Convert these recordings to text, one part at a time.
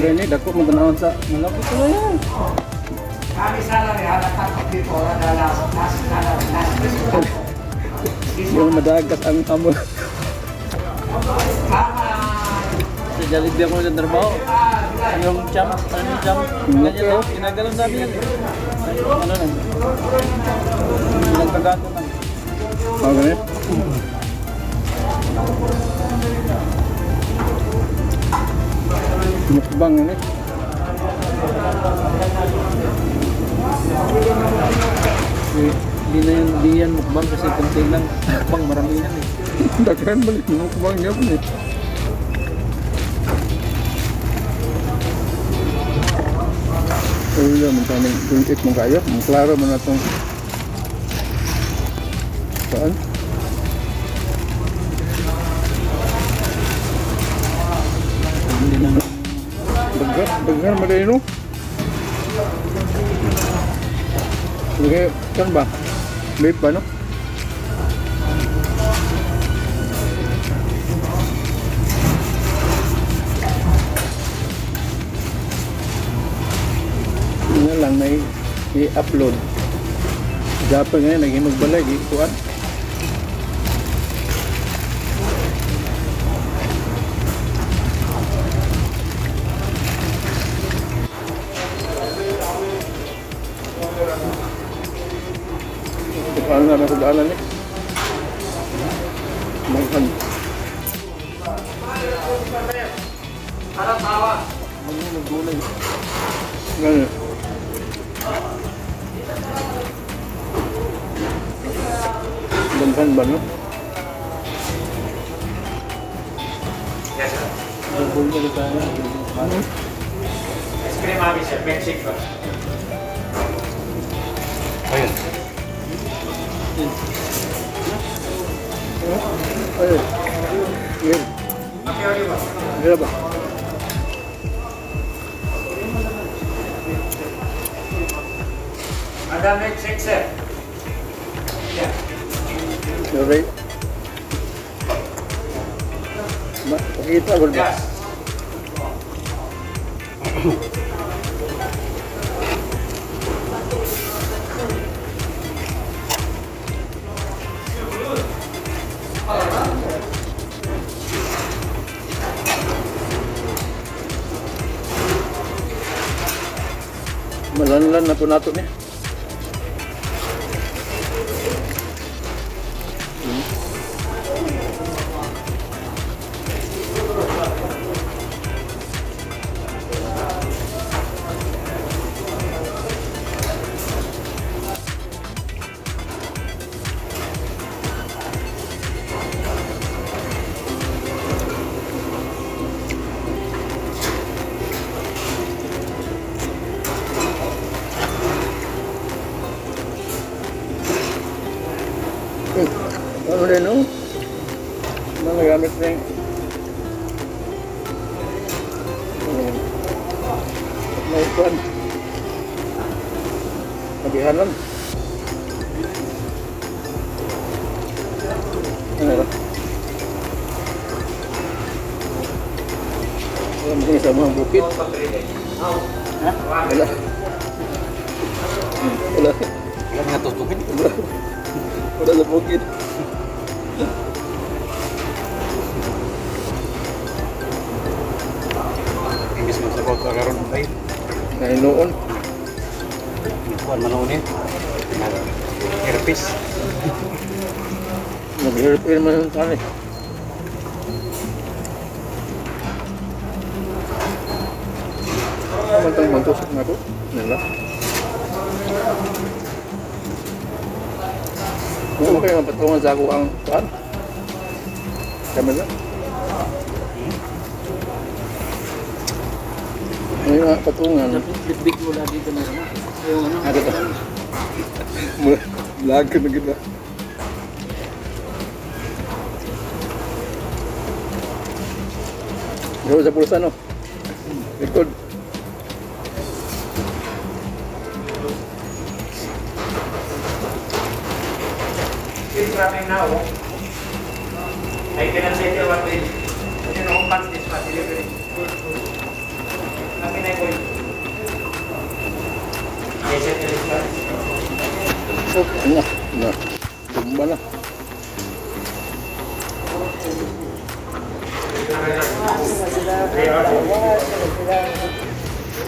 Dako mo tanawon sa malapit ko yan. Kami sana rin halakat dito na last last last Yung madagas ang amo. Sa Jollibee ako nagtatrabaho. Yung jump, ano yung jump? Ganyan lang, ginagalan namin yan. Ano lang? Nagkagato lang. Oh, ganyan? Mukbang. Eh, Di na di yan mukbang kasi konti lang. Mukbang marami yan eh. Daghan rin, mukbang niya po eh. Ulo, magkano tulit mo kayo? Ang klaro mo na Pagkakar madalino. Lagay, kan ba? Beef ba, no? na lang na i-upload. Dapat ngayon, naging magbalik, eh. Kuhan. Kuan. Paano na nasa daanan eh? Mangkan. Para tawa. Ganun. Dampan ba no? Yes, sir. Bubul na rin tayo. Ice cream kami sir, Mexico. Ayun. 这个 Panganlan na to nato niya. Ano ba? Alam ko sa mga bukit. Wala. Wala nga tutukin. Wala. Wala sa bukit. Imbis mo sa kog karon ay. Ngayon noon. Kuan manoon I-repair mo yung tali. Mantang-mantusok na ito. Nila. Kung okay ang patungan sa ako ang kuhan. Kami lang. Ngayon nga patungan. Bitbit mo lagi ito na naman. Ayaw ano. Ano ito? Vlog ka na gina. Doon sa bulsa, no? Likod. Still traveling now. I cannot say that what is. You know, pass this one, delivery. Nakin ay boy. Yes, it is. Oh, na, na. Tumba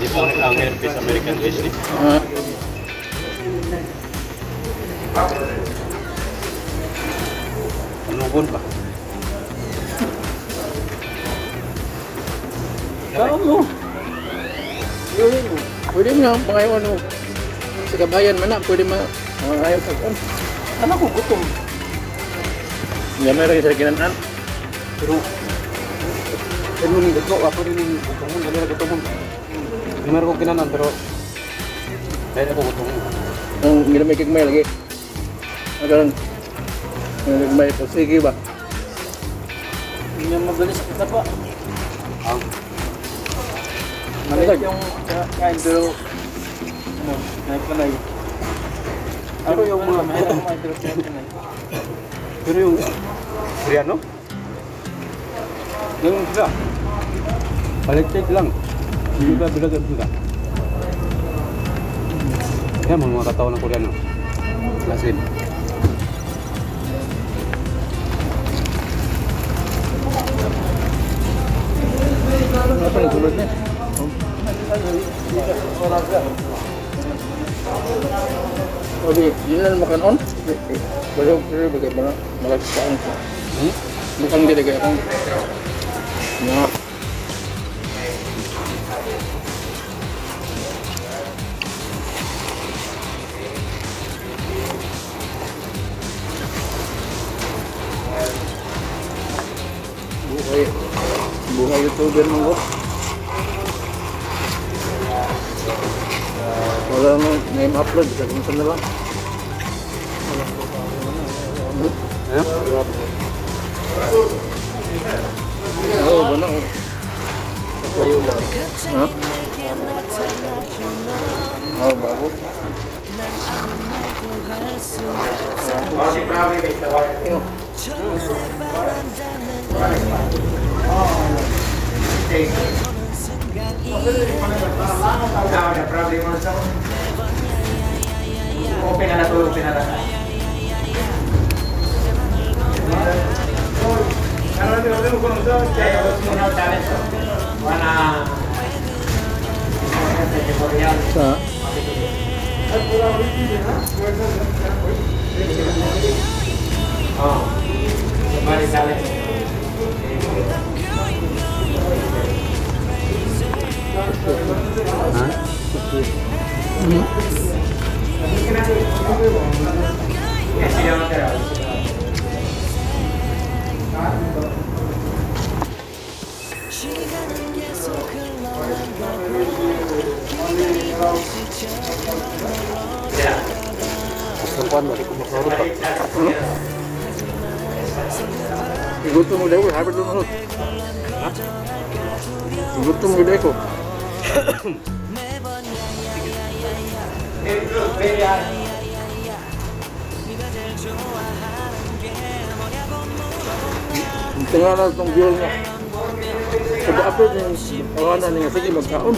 Di po ang herpes American. Ah. Pwede mo. Pangayawan mo. Sa kabayan man na, pwede mo. Mga ayaw ka. Ano ko gutom? Hindi sa kinanan. Pero Ano ni Gatlo, ako rin yung gutom mo, ganyan gutom mo. Numero ko kinanan, pero... Dahil ako gutom mo. Ang ginamay kagmay lagi. Ang ganun. Ang kagmay po, sige ba? Hindi na magalis kita pa. Ang... Malit yung kain, pero... Ano, naip ka na yun. Pero yung mga... Pero yung... Koreano? Ganun sila. Baliktad lang. Hindi ba bilagad sila? Yan mga katao ng Koreano. Lasin. Ano pa yung sulod niya? Oke, na makan on. Baru bagaimana melakukan Hmm? bukan dia kayak Đó. Bố hay tôi bên Mông Quốc Kalau name upload bisa teman-teman Ha? Oh, bago. Open na na to, open na na. Ano na, ano na, ano na, ano na, ano na, ano na, ano na, ano na, Hmm? Yes, sila mo tira. Yeah. Kapan cuando se comenzó a rotar. Llegó todo muy lejos, Albert, nosotros. Llegó todo muy lejos. Tengan las don violas. Sa upload yung tawanan niya, sige magkaon.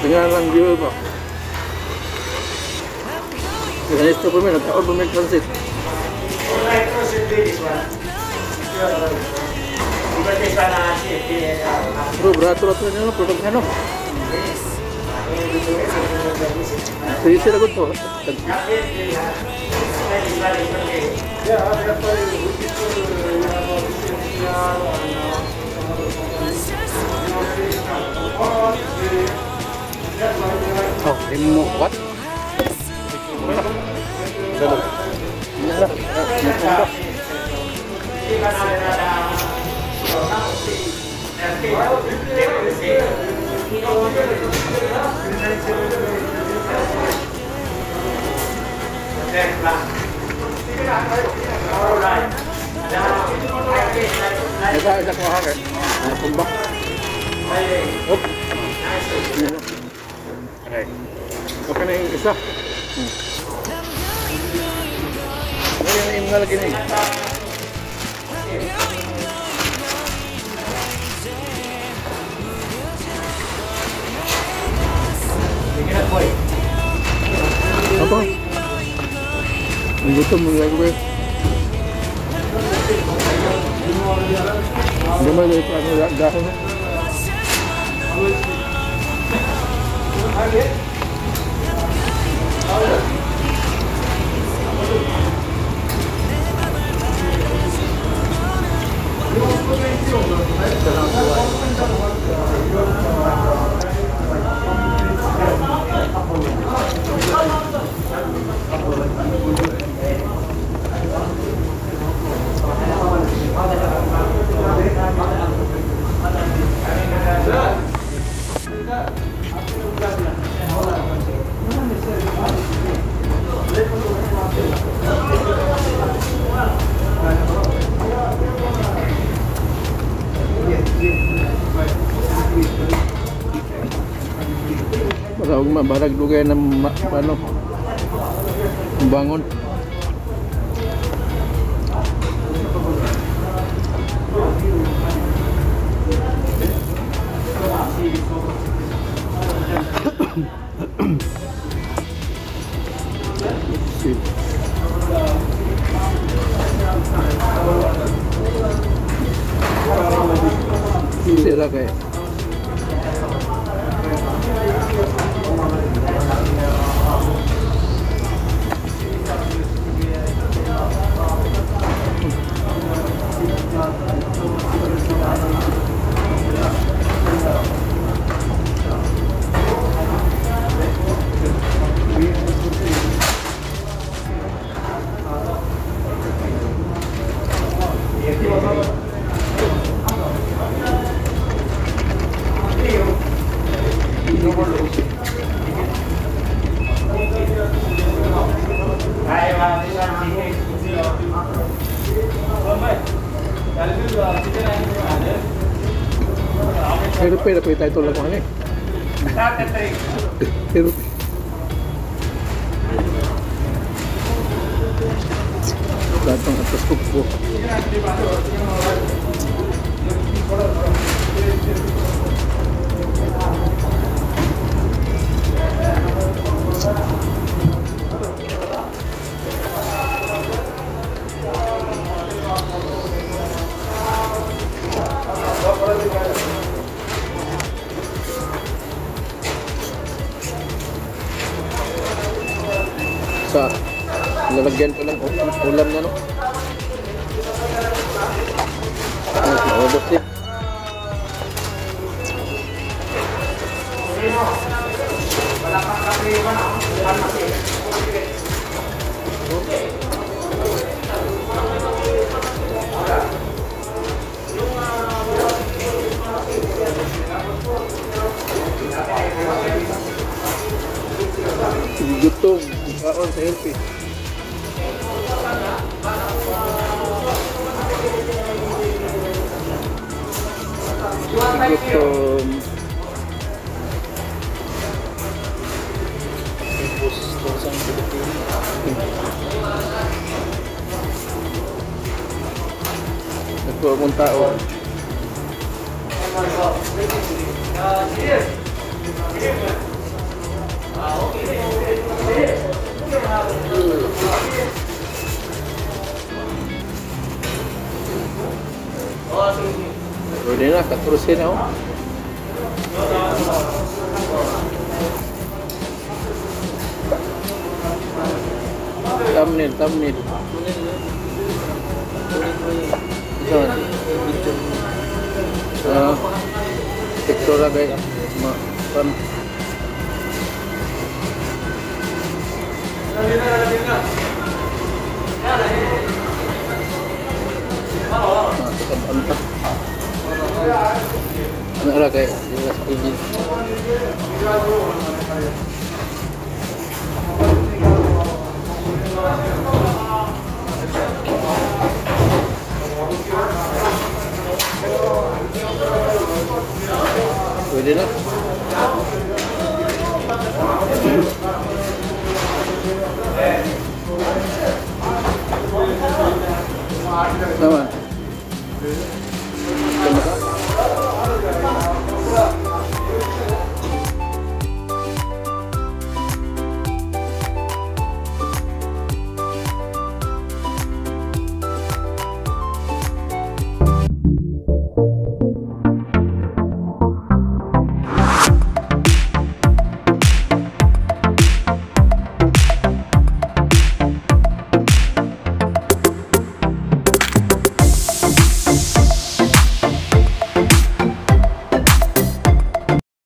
Tingnan lang girl ba. Kasi gusto ko may nagkaon pa may transit. Alright, proceed with this one. Because this one, uh, si- si- uh, Bro, berato-rato na Thổ lên mộ quất Rồi được Nhớ được Nhớ được Alright. Now, I can't, I can't. Op. Kijk. Open een isa. Meron yung nalagay na yun. Apa? Ang gutom mo lang gue. Gamay na ito ang dahon. 아, 예? 아, 예? Mabarag lugay ng ma, ano, bangon. Sira kayo. Pero, pero, pero, kuku. Sa lalagyan ko lang ulam na no. conducir. Gutom. Ako akong tao. Pwede na, katrusin ako. Thumbnail, thumbnail. Saan? Ah, picture na guys. Ma, pan. nữa là cái là engine rồi đến đó Đâu rồi?